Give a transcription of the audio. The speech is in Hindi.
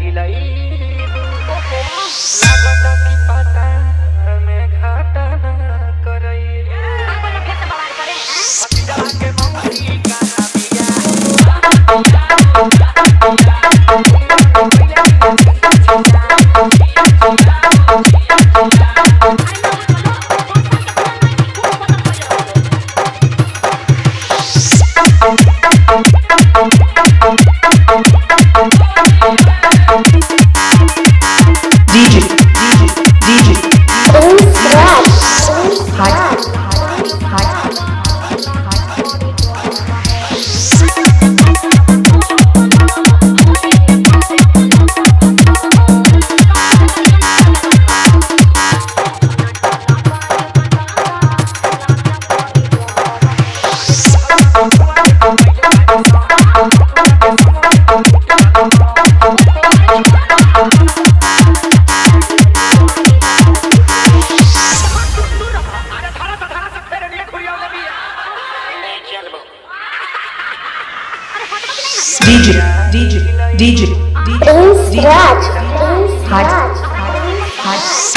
हिलाई DJ, DJ, DJ, DJ, DJ, Hot, hot, hot.